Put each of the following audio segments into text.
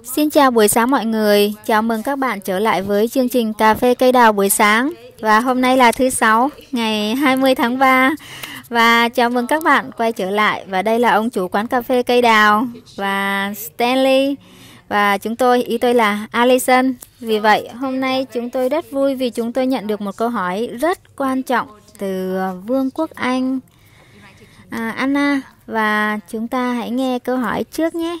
Xin chào buổi sáng mọi người, chào mừng các bạn trở lại với chương trình Cà phê cây đào buổi sáng. Và hôm nay là thứ sáu, ngày 20 tháng 3 Và chào mừng các bạn quay trở lại. Và đây là ông chủ quán cà phê cây đào và Stanley. Và chúng tôi, ý tôi là Alison. Vì vậy hôm nay chúng tôi rất vui vì chúng tôi nhận được một câu hỏi rất quan trọng từ Vương quốc Anh. À, Anna Và chúng ta hãy nghe câu hỏi trước nhé.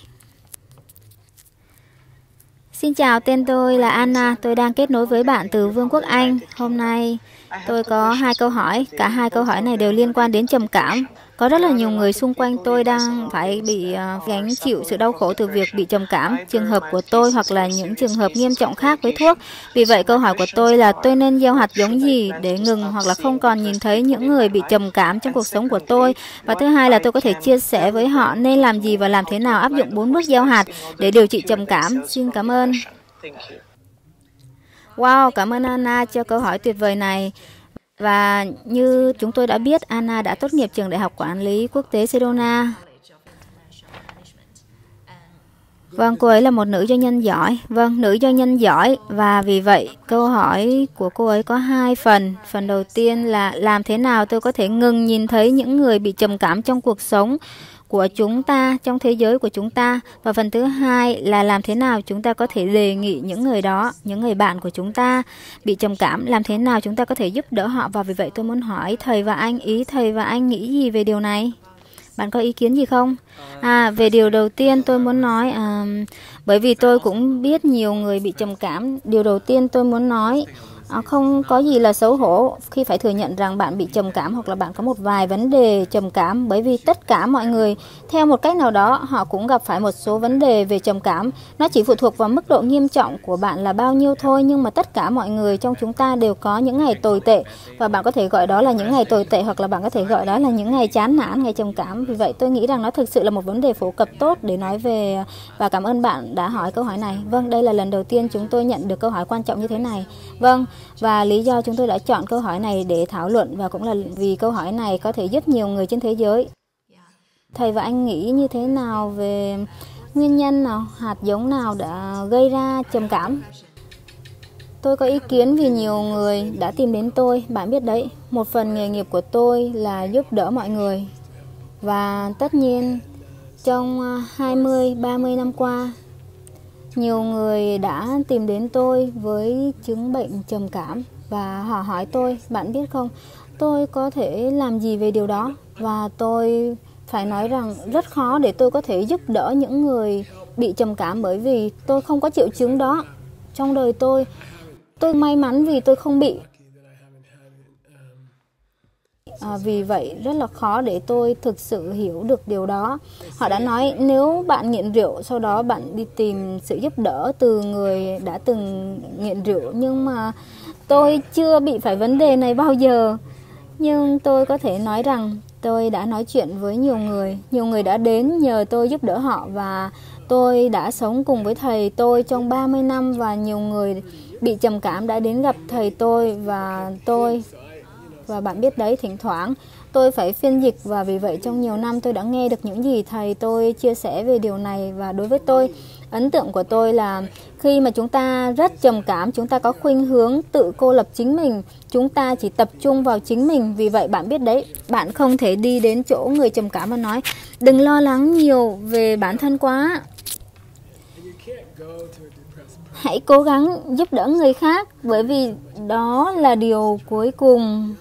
Xin chào, tên tôi là Anna, tôi đang kết nối với bạn từ Vương quốc Anh. Hôm nay tôi có hai câu hỏi, cả hai câu hỏi này đều liên quan đến trầm cảm. Có rất là nhiều người xung quanh tôi đang phải bị uh, gánh chịu sự đau khổ từ việc bị trầm cảm, trường hợp của tôi hoặc là những trường hợp nghiêm trọng khác với thuốc. Vì vậy câu hỏi của tôi là tôi nên gieo hạt giống gì để ngừng hoặc là không còn nhìn thấy những người bị trầm cảm trong cuộc sống của tôi. Và thứ hai là tôi có thể chia sẻ với họ nên làm gì và làm thế nào áp dụng bốn bước gieo hạt để điều trị trầm cảm. Xin cảm ơn. Wow, cảm ơn Anna cho câu hỏi tuyệt vời này. Và như chúng tôi đã biết, Anna đã tốt nghiệp trường Đại học Quản lý Quốc tế Sedona. Vâng, cô ấy là một nữ doanh nhân giỏi. Vâng, nữ doanh nhân giỏi và vì vậy câu hỏi của cô ấy có hai phần. Phần đầu tiên là làm thế nào tôi có thể ngừng nhìn thấy những người bị trầm cảm trong cuộc sống của chúng ta trong thế giới của chúng ta. Và phần thứ hai là làm thế nào chúng ta có thể đề nghị những người đó những người bạn của chúng ta bị trầm cảm. Làm thế nào chúng ta có thể giúp đỡ họ? Và vì vậy tôi muốn hỏi thầy và anh ý thầy và anh nghĩ gì về điều này? Bạn có ý kiến gì không? À về điều đầu tiên tôi muốn nói à, bởi vì tôi cũng biết nhiều người bị trầm cảm. Điều đầu tiên tôi muốn nói À, không có gì là xấu hổ khi phải thừa nhận rằng bạn bị trầm cảm hoặc là bạn có một vài vấn đề trầm cảm. Bởi vì tất cả mọi người theo một cách nào đó họ cũng gặp phải một số vấn đề về trầm cảm. Nó chỉ phụ thuộc vào mức độ nghiêm trọng của bạn là bao nhiêu thôi nhưng mà tất cả mọi người trong chúng ta đều có những ngày tồi tệ. Và bạn có thể gọi đó là những ngày tồi tệ hoặc là bạn có thể gọi đó là những ngày chán nản ngày trầm cảm. Vì vậy tôi nghĩ rằng nó thực sự là một vấn đề phổ cập tốt để nói về và cảm ơn bạn đã hỏi câu hỏi này. Vâng đây là lần đầu tiên chúng tôi nhận được câu hỏi quan trọng như thế này. Vâng và lý do chúng tôi đã chọn câu hỏi này để thảo luận và cũng là vì câu hỏi này có thể giúp nhiều người trên thế giới. Thầy và anh nghĩ như thế nào về nguyên nhân nào, hạt giống nào đã gây ra trầm cảm? Tôi có ý kiến vì nhiều người đã tìm đến tôi, bạn biết đấy, một phần nghề nghiệp của tôi là giúp đỡ mọi người. Và tất nhiên trong à, 20, 30 năm qua nhiều người đã tìm đến tôi với chứng bệnh trầm cảm và họ hỏi tôi, bạn biết không, tôi có thể làm gì về điều đó? Và tôi phải nói rằng rất khó để tôi có thể giúp đỡ những người bị trầm cảm bởi vì tôi không có triệu chứng đó trong đời tôi. Tôi may mắn vì tôi không bị À, vì vậy rất là khó để tôi thực sự hiểu được điều đó. Họ đã nói nếu bạn nghiện rượu sau đó bạn đi tìm sự giúp đỡ từ người đã từng nghiện rượu nhưng mà tôi chưa bị phải vấn đề này bao giờ. Nhưng tôi có thể nói rằng tôi đã nói chuyện với nhiều người, nhiều người đã đến nhờ tôi giúp đỡ họ và tôi đã sống cùng với thầy tôi trong 30 năm và nhiều người bị trầm cảm đã đến gặp thầy tôi và tôi và bạn biết đấy, thỉnh thoảng tôi phải phiên dịch và vì vậy trong nhiều năm tôi đã nghe được những gì thầy tôi chia sẻ về điều này. Và đối với tôi, ấn tượng của tôi là khi mà chúng ta rất trầm cảm, chúng ta có khuynh hướng tự cô lập chính mình, chúng ta chỉ tập trung vào chính mình. Vì vậy bạn biết đấy, bạn không thể đi đến chỗ người trầm cảm mà nói, đừng lo lắng nhiều về bản thân quá. Hãy cố gắng giúp đỡ người khác, bởi vì đó là điều cuối cùng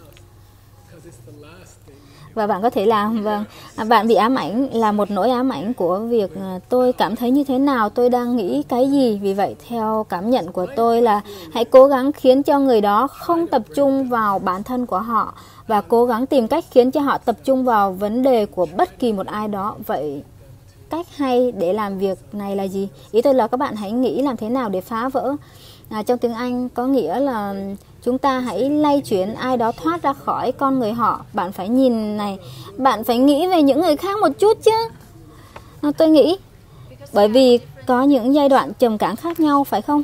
và bạn có thể làm vâng. À, bạn bị ám ảnh là một nỗi ám ảnh của việc à, tôi cảm thấy như thế nào tôi đang nghĩ cái gì. Vì vậy theo cảm nhận của tôi là hãy cố gắng khiến cho người đó không tập trung vào bản thân của họ và cố gắng tìm cách khiến cho họ tập trung vào vấn đề của bất kỳ một ai đó. Vậy cách hay để làm việc này là gì? Ý tôi là các bạn hãy nghĩ làm thế nào để phá vỡ. À, trong tiếng anh có nghĩa là chúng ta hãy lay chuyển ai đó thoát ra khỏi con người họ. Bạn phải nhìn này bạn phải nghĩ về những người khác một chút chứ. À, tôi nghĩ bởi vì có những giai đoạn trầm cảm khác nhau phải không?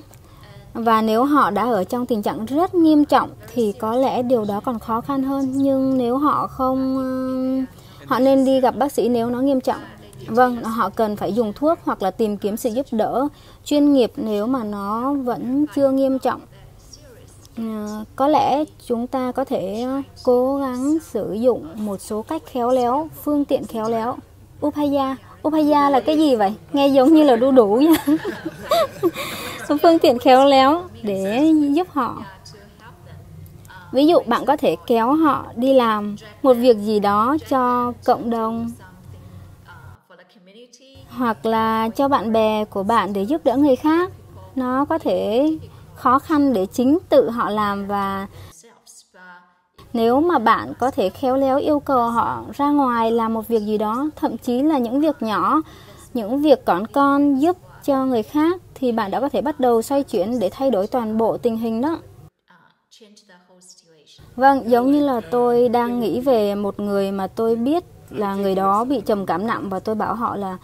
Và nếu họ đã ở trong tình trạng rất nghiêm trọng thì có lẽ điều đó còn khó khăn hơn. Nhưng nếu họ không ờ, họ nên đi gặp bác sĩ nếu nó nghiêm trọng. Vâng, họ cần phải dùng thuốc hoặc là tìm kiếm sự giúp đỡ chuyên nghiệp nếu mà nó vẫn chưa nghiêm trọng. Ờ, có lẽ chúng ta có thể ờ, cố gắng sử dụng một số cách khéo léo, phương tiện khéo léo. Upaya, Upaya là cái gì vậy? Nghe giống như là đu đủ nha phương tiện khéo léo để giúp họ. Ví dụ bạn có thể kéo họ đi làm một việc gì đó cho cộng đồng hoặc là cho bạn bè của bạn để giúp đỡ người khác. Nó có thể khó khăn để chính tự họ làm và nếu mà bạn có thể khéo léo yêu cầu họ ra ngoài làm một việc gì đó, thậm chí là những việc nhỏ, những việc còn con giúp cho người khác thì bạn đã có thể bắt đầu xoay chuyển để thay đổi toàn bộ tình hình đó. Vâng, giống như là tôi đang nghĩ về một người mà tôi biết là người đó bị trầm cảm nặng và tôi bảo họ là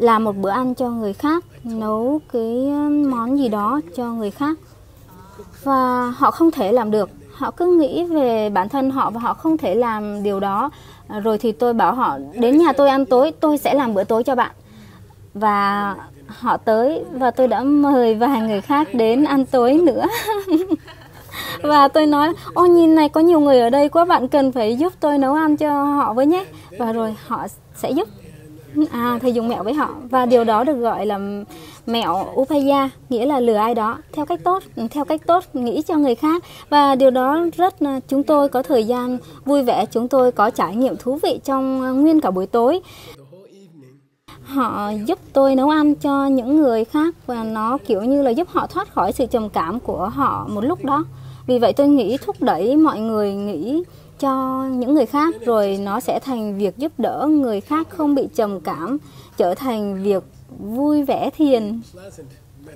làm một bữa ăn cho người khác, nấu cái um, món gì đó cho người khác. Và họ không thể làm được. Họ cứ nghĩ về bản thân họ và họ không thể làm điều đó. À, rồi thì tôi bảo họ đến nhà tôi ăn tối, tôi sẽ làm bữa tối cho bạn. Và họ tới và tôi đã mời vài người khác đến ăn tối nữa. và tôi nói ô nhìn này có nhiều người ở đây quá bạn cần phải giúp tôi nấu ăn cho họ với nhé và rồi họ sẽ giúp à thầy dùng mẹo với họ. Và điều đó được gọi là mẹo upaya, nghĩa là lừa ai đó. Theo cách tốt, theo cách tốt nghĩ cho người khác. Và điều đó rất chúng tôi có thời gian vui vẻ, chúng tôi có trải nghiệm thú vị trong à, nguyên cả buổi tối. Họ giúp tôi nấu ăn cho những người khác và nó kiểu như là giúp họ thoát khỏi sự trầm cảm của họ một lúc đó. Vì vậy tôi nghĩ thúc đẩy mọi người nghĩ cho những người khác rồi nó sẽ thành việc giúp đỡ người khác không bị trầm cảm trở thành việc vui vẻ thiền.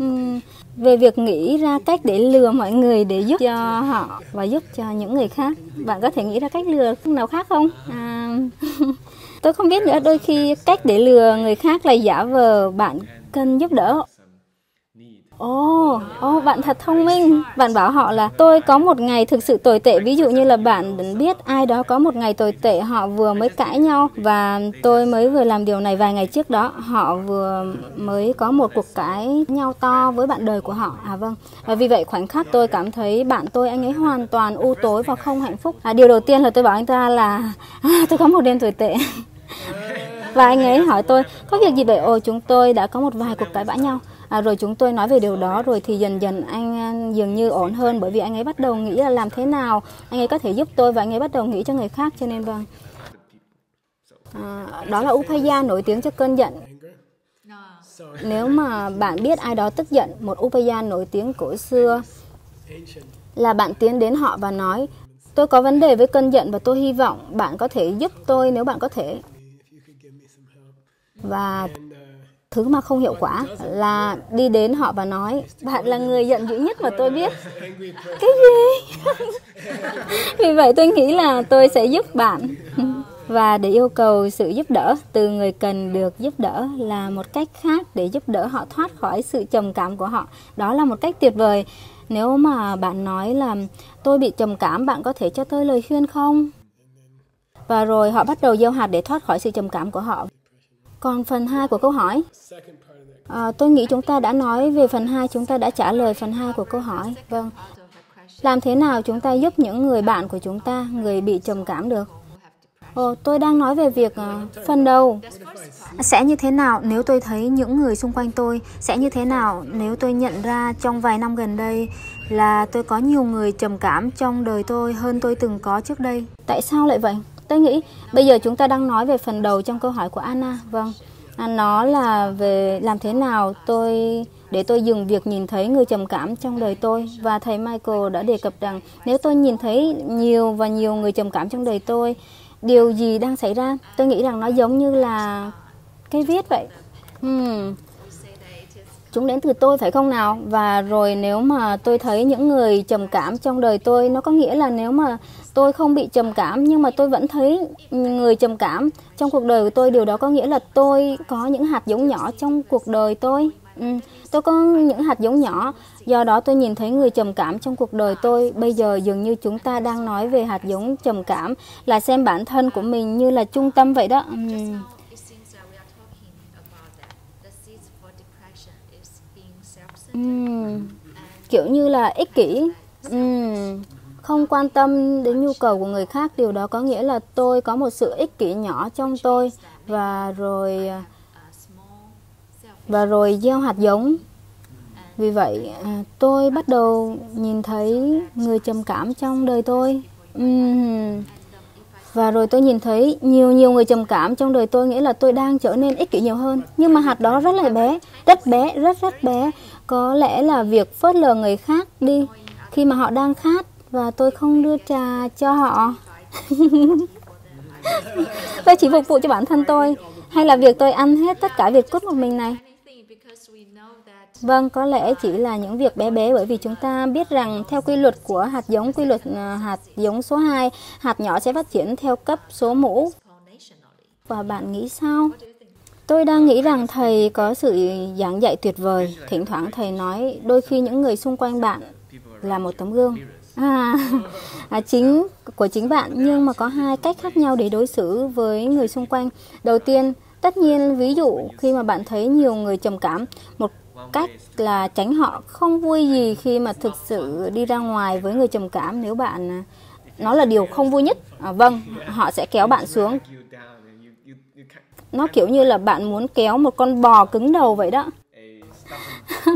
Uhm, về việc nghĩ ra cách để lừa mọi người để giúp cho họ và giúp cho những người khác. Bạn có thể nghĩ ra cách lừa nào khác không? À, tôi không biết nữa đôi khi cách để lừa người khác là giả vờ bạn cần giúp đỡ. Ồ, oh, oh, bạn thật thông minh. Bạn bảo họ là tôi có một ngày thực sự tồi tệ. Ví dụ như là bạn biết ai đó có một ngày tồi tệ, họ vừa mới cãi nhau và tôi mới vừa làm điều này vài ngày trước đó. Họ vừa mới có một cuộc cãi nhau to với bạn đời của họ. À vâng. Và vì vậy khoảnh khắc tôi cảm thấy bạn tôi anh ấy hoàn toàn u tối và không hạnh phúc. À, điều đầu tiên là tôi bảo anh ta là à, tôi có một đêm tồi tệ. và anh ấy hỏi tôi có việc gì vậy? Ồ, chúng tôi đã có một vài cuộc cãi vã nhau à, rồi chúng tôi nói về điều đó rồi thì dần dần anh dường như ổn hơn bởi vì anh ấy bắt đầu nghĩ là làm thế nào. Anh ấy có thể giúp tôi và anh ấy bắt đầu nghĩ cho người khác cho nên vâng. À, đó là Upaya nổi tiếng cho cơn giận. Nếu mà bạn biết ai đó tức giận một Upaya nổi tiếng cổ xưa là bạn tiến đến họ và nói tôi có vấn đề với cơn giận và tôi hy vọng bạn có thể giúp tôi nếu bạn có thể. Và thứ mà không hiệu quả là đi đến họ và nói, bạn là người giận dữ nhất mà tôi biết. Cái gì? Vì vậy tôi nghĩ là tôi sẽ giúp bạn. Và để yêu cầu sự giúp đỡ từ người cần được giúp đỡ là một cách khác để giúp đỡ họ thoát khỏi sự trầm cảm của họ. Đó là một cách tuyệt vời. Nếu mà bạn nói là, tôi bị trầm cảm, bạn có thể cho tôi lời khuyên không? Và rồi họ bắt đầu gieo hạt để thoát khỏi sự trầm cảm của họ còn phần 2 của câu hỏi, à, tôi nghĩ chúng ta đã nói về phần 2, chúng ta đã trả lời phần 2 của câu hỏi. Vâng. Làm thế nào chúng ta giúp những người bạn của chúng ta, người bị trầm cảm được? Ồ, tôi đang nói về việc ờ, uh, phần đầu. Sẽ như thế nào nếu tôi thấy những người xung quanh tôi? Sẽ như thế nào nếu tôi nhận ra trong vài năm gần đây là tôi có nhiều người trầm cảm trong đời tôi hơn tôi từng có trước đây? Tại sao lại vậy? Tôi nghĩ bây giờ chúng ta đang nói về phần đầu trong câu hỏi của Anna. Vâng, à, nó là về làm thế nào tôi để tôi dừng việc nhìn thấy người trầm cảm trong đời tôi và thầy Michael đã đề cập rằng nếu tôi nhìn thấy nhiều và nhiều người trầm cảm trong đời tôi điều gì đang xảy ra tôi nghĩ rằng nó giống như là cái viết vậy hmm chúng đến từ tôi phải không nào? Và rồi nếu mà tôi thấy những người trầm cảm trong đời tôi nó có nghĩa là nếu mà tôi không bị trầm cảm nhưng mà tôi vẫn thấy người trầm cảm trong cuộc đời của tôi điều đó có nghĩa là tôi có những hạt giống nhỏ trong cuộc đời tôi. Ừ, tôi có những hạt giống nhỏ. Do đó tôi nhìn thấy người trầm cảm trong cuộc đời tôi. Bây giờ dường như chúng ta đang nói về hạt giống trầm cảm là xem bản thân của mình như là trung tâm vậy đó. Ừ. Ừ. Kiểu như là ích kỷ. Ừm, không quan tâm đến nhu cầu của người khác điều đó có nghĩa là tôi có một sự ích kỷ nhỏ trong tôi và rồi và rồi gieo hạt giống. Vì vậy à, tôi bắt đầu nhìn thấy người trầm cảm trong đời tôi. Ừm, và rồi tôi nhìn thấy nhiều nhiều người trầm cảm trong đời tôi nghĩa là tôi đang trở nên ích kỷ nhiều hơn. Nhưng mà hạt đó rất là bé, rất bé, rất rất bé. Có lẽ là việc phớt lờ người khác đi khi mà họ đang khát và tôi không đưa trà cho họ. Tôi chỉ phục vụ cho bản thân tôi, hay là việc tôi ăn hết tất cả việc cút một mình này? Vâng, có lẽ chỉ là những việc bé bé bởi vì chúng ta biết rằng theo quy luật của hạt giống, quy luật à, hạt giống số 2, hạt nhỏ sẽ phát triển theo cấp số mũ. Và bạn nghĩ sao? Tôi đang nghĩ rằng thầy có sự giảng dạy tuyệt vời. Thỉnh thoảng thầy nói đôi khi những người xung quanh bạn là một tấm gương. À, à, chính của chính bạn nhưng mà có hai cách khác nhau để đối xử với người xung quanh. Đầu tiên, tất nhiên ví dụ khi mà bạn thấy nhiều người trầm cảm, một cách là tránh họ không vui gì khi mà thực sự đi ra ngoài với người trầm cảm nếu bạn à, nó là điều không vui nhất. À, vâng họ sẽ kéo bạn xuống. Nó kiểu như là bạn muốn kéo một con bò cứng đầu vậy đó.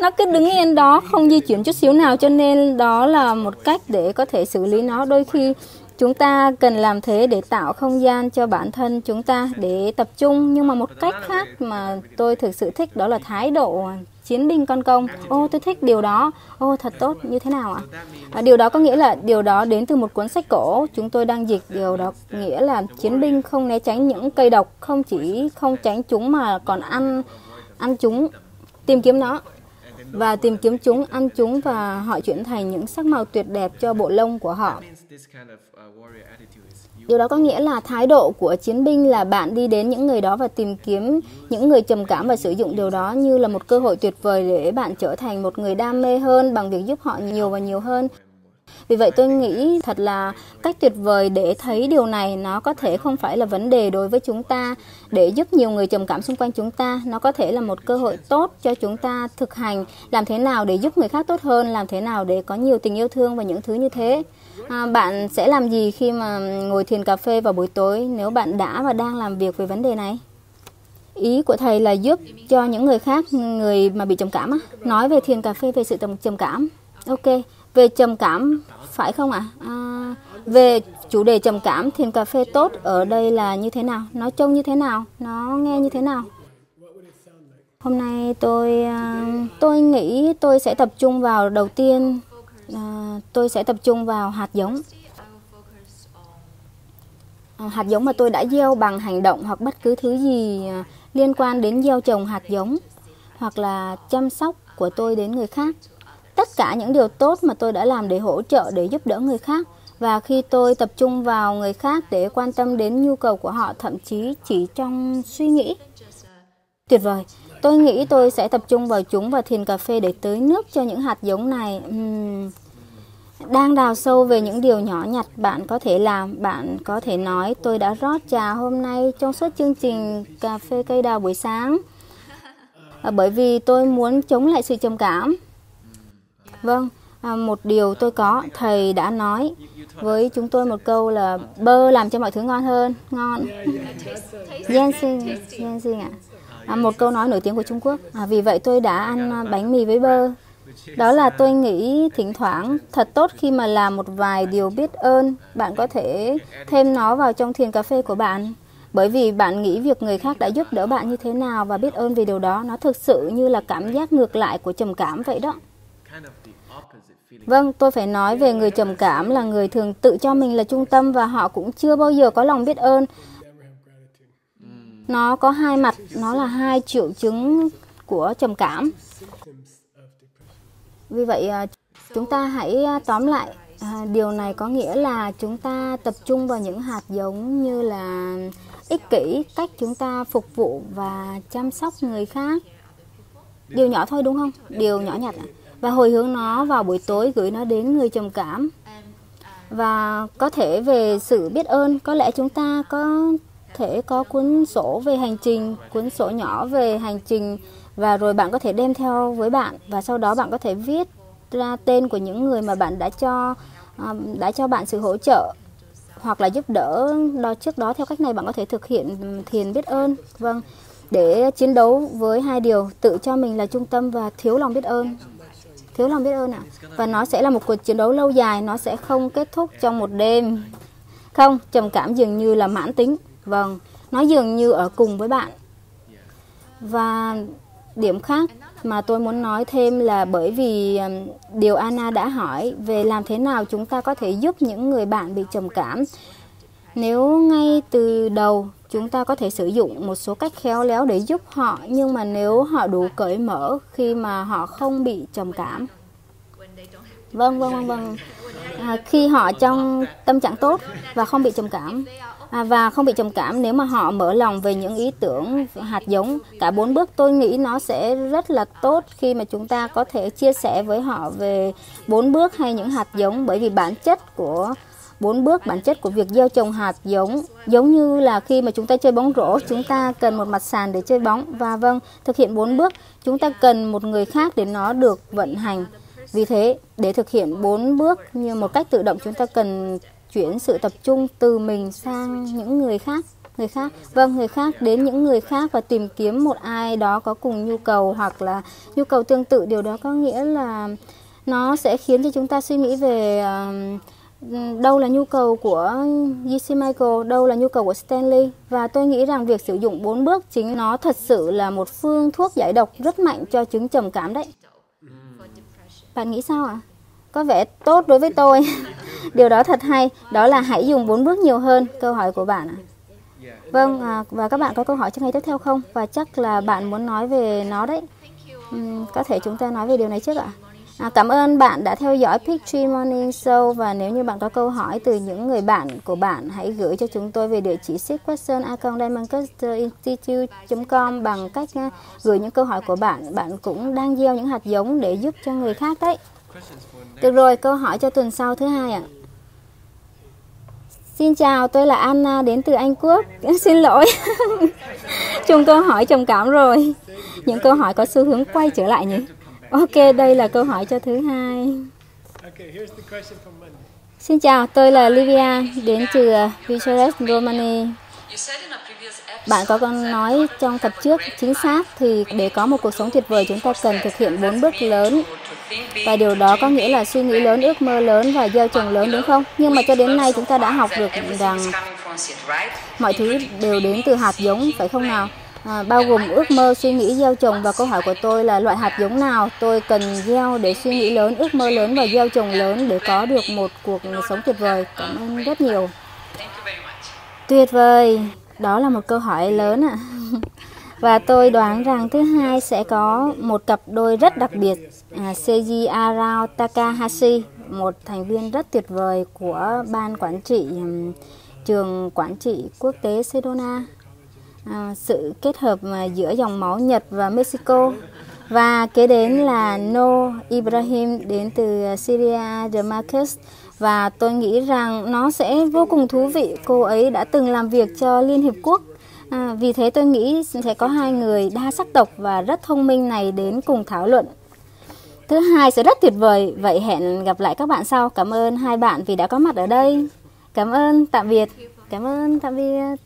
Nó cứ đứng yên đó không di chuyển chút xíu nào cho nên đó là một cách để có thể xử lý nó. Đôi khi chúng ta cần làm thế để tạo không gian cho bản thân chúng ta để tập trung. Nhưng mà một cách khác mà tôi thực sự thích đó là thái độ chiến binh con công. Ô tôi thích điều đó. Ô thật tốt. Như thế nào ạ? À, điều đó có nghĩa là điều đó đến từ một cuốn sách cổ. Chúng tôi đang dịch điều đó nghĩa là chiến binh không né tránh những cây độc không chỉ không tránh chúng mà còn ăn ăn chúng tìm kiếm nó. Và tìm kiếm chúng, ăn chúng và họ chuyển thành những sắc màu tuyệt đẹp cho bộ lông của họ. Điều đó có nghĩa là thái độ của chiến binh là bạn đi đến những người đó và tìm kiếm những người trầm cảm và sử dụng điều đó như là một cơ hội tuyệt vời để bạn trở thành một người đam mê hơn bằng việc giúp họ nhiều và nhiều hơn. Vì vậy tôi nghĩ thật là cách tuyệt vời để thấy điều này nó có thể không phải là vấn đề đối với chúng ta để giúp nhiều người trầm cảm xung quanh chúng ta. Nó có thể là một cơ hội tốt cho chúng ta thực hành làm thế nào để giúp người khác tốt hơn, làm thế nào để có nhiều tình yêu thương và những thứ như thế. À, bạn sẽ làm gì khi mà ngồi thiền cà phê vào buổi tối nếu bạn đã và đang làm việc về vấn đề này? Ý của thầy là giúp cho những người khác, người mà bị trầm cảm á, nói về thiền cà phê về sự trầm trầm cảm. Ok, về trầm cảm phải không ạ? À, về chủ đề trầm cảm thiền cà phê tốt ở đây là như thế nào? Nó trông như thế nào? Nó nghe như thế nào? Hôm nay tôi à, tôi nghĩ tôi sẽ tập trung vào đầu tiên à, tôi sẽ tập trung vào hạt giống. À, hạt giống mà tôi đã gieo bằng hành động hoặc bất cứ thứ gì à, liên quan đến gieo trồng hạt giống hoặc là chăm sóc của tôi đến người khác. Tất cả những điều tốt mà tôi đã làm để hỗ trợ để giúp đỡ người khác. Và khi tôi tập trung vào người khác để quan tâm đến nhu cầu của họ thậm chí chỉ trong suy nghĩ. Tuyệt vời tôi nghĩ tôi sẽ tập trung vào chúng và thiền cà phê để tưới nước cho những hạt giống này. Uhm, đang đào sâu về những điều nhỏ nhặt bạn có thể làm bạn có thể nói tôi đã rót trà hôm nay trong suốt chương trình cà phê cây đào buổi sáng. À, bởi vì tôi muốn chống lại sự trầm cảm. Vâng, à, một điều tôi có, thầy đã nói với chúng tôi một câu là bơ làm cho mọi thứ ngon hơn, ngon. Ginseng, ginseng ạ. À, một câu nói nổi tiếng của Trung Quốc. À, vì vậy tôi đã ăn à, bánh mì với bơ. Đó là tôi nghĩ thỉnh thoảng thật tốt khi mà làm một vài điều biết ơn, bạn có thể thêm nó vào trong thiền cà phê của bạn. Bởi vì bạn nghĩ việc người khác đã giúp đỡ bạn như thế nào và biết ơn vì điều đó, nó thực sự như là cảm giác ngược lại của trầm cảm vậy đó. Vâng, tôi phải nói về người trầm cảm là người thường tự cho mình là trung tâm và họ cũng chưa bao giờ có lòng biết ơn. Nó có hai mặt, nó là hai triệu chứng của trầm cảm. Vì vậy, à, chúng ta hãy à, tóm lại, à, điều này có nghĩa là chúng ta tập trung vào những hạt giống như là ích kỷ, cách chúng ta phục vụ và chăm sóc người khác. Điều nhỏ thôi đúng không? Điều nhỏ nhặt. Và hồi hướng nó vào buổi tối gửi nó đến người trầm cảm và có thể về sự biết ơn có lẽ chúng ta có thể có cuốn sổ về hành trình, cuốn sổ nhỏ về hành trình và rồi bạn có thể đem theo với bạn và sau đó bạn có thể viết ra tên của những người mà bạn đã cho um, đã cho bạn sự hỗ trợ hoặc là giúp đỡ đó trước đó theo cách này bạn có thể thực hiện um, thiền biết ơn. Vâng để chiến đấu với hai điều tự cho mình là trung tâm và thiếu lòng biết ơn. Thiếu lòng biết ơn ạ. À. và nó sẽ là một cuộc chiến đấu lâu dài nó sẽ không kết thúc trong một đêm. Không trầm cảm dường như là mãn tính vâng nó dường như ở cùng với bạn và điểm khác mà tôi muốn nói thêm là bởi vì điều Anna đã hỏi về làm thế nào chúng ta có thể giúp những người bạn bị trầm cảm. Nếu ngay từ đầu chúng ta có thể sử dụng một số cách khéo léo để giúp họ nhưng mà nếu họ đủ cởi mở khi mà họ không bị trầm cảm. Vâng vâng vâng vâng. À, khi họ trong tâm trạng tốt và không bị trầm cảm À, và không bị trầm cảm nếu mà họ mở lòng về những ý tưởng hạt giống. Cả bốn bước tôi nghĩ nó sẽ rất là tốt khi mà chúng ta có thể chia sẻ với họ về bốn bước hay những hạt giống. Bởi vì bản chất của bốn bước, bản chất của việc gieo trồng hạt giống giống như là khi mà chúng ta chơi bóng rổ, chúng ta cần một mặt sàn để chơi bóng. Và vâng thực hiện bốn bước, chúng ta cần một người khác để nó được vận hành. Vì thế, để thực hiện bốn bước như một cách tự động, chúng ta cần chuyển sự tập trung từ mình sang những người khác người khác vâng người khác đến những người khác và tìm kiếm một ai đó có cùng nhu cầu hoặc là nhu cầu tương tự điều đó có nghĩa là nó sẽ khiến cho chúng ta suy nghĩ về uh, đâu là nhu cầu của G.C. Michael, đâu là nhu cầu của Stanley và tôi nghĩ rằng việc sử dụng bốn bước chính nó thật sự là một phương thuốc giải độc rất mạnh cho chứng trầm cảm đấy. Bạn nghĩ sao ạ? À? Có vẻ tốt đối với tôi. Điều đó thật hay, đó là hãy dùng bốn bước nhiều hơn. Câu hỏi của bạn ạ. Vâng, à, và các bạn có câu hỏi cho ngày tiếp theo không? Và chắc là bạn muốn nói về nó đấy. Uhm, có thể chúng ta nói về điều này trước ạ. À, cảm ơn bạn đã theo dõi Pick Morning Show và nếu như bạn có câu hỏi từ những người bạn của bạn hãy gửi cho chúng tôi về địa chỉ com bằng cách uh, gửi những câu hỏi của bạn. Bạn cũng đang gieo những hạt giống để giúp cho người khác đấy. Được rồi, câu hỏi cho tuần sau thứ hai ạ. À. Xin chào, tôi là Anna đến từ Anh Quốc. Xin lỗi. Chung câu hỏi trầm cảm rồi. Những câu hỏi có xu hướng quay trở lại nhỉ? Ok, đây là câu hỏi cho thứ hai. Xin chào, tôi là Livia đến từ Bucharest, Romania. Bạn có con nói trong tập trước chính xác thì để có một cuộc sống tuyệt vời chúng ta cần thực hiện bốn bước lớn và điều đó có nghĩa là suy nghĩ lớn, ước mơ lớn và gieo trồng lớn đúng không? Nhưng mà cho đến nay chúng ta đã học được rằng mọi thứ đều đến từ hạt giống phải không nào? À, bao gồm ước mơ, suy nghĩ, gieo trồng và câu hỏi của tôi là loại hạt giống nào tôi cần gieo để suy nghĩ lớn, ước mơ lớn và gieo trồng lớn để có được một cuộc sống tuyệt vời. Cảm ơn rất nhiều. Tuyệt vời. Đó là một câu hỏi lớn ạ. À. Và tôi đoán rằng thứ hai sẽ có một cặp đôi rất đặc biệt, à, Seiji Arao Takahashi, một thành viên rất tuyệt vời của ban quản trị um, trường quản trị quốc tế Sedona. À, sự kết hợp à, giữa dòng máu Nhật và Mexico và kế đến là No Ibrahim đến từ à, Syria Damascus và tôi nghĩ rằng nó sẽ vô cùng thú vị. Cô ấy đã từng làm việc cho Liên Hiệp Quốc. À, vì thế tôi nghĩ sẽ có hai người đa sắc tộc và rất thông minh này đến cùng thảo luận. Thứ hai sẽ rất tuyệt vời. Vậy hẹn gặp lại các bạn sau. Cảm ơn hai bạn vì đã có mặt ở đây. Cảm ơn, tạm biệt. Cảm ơn, tạm biệt.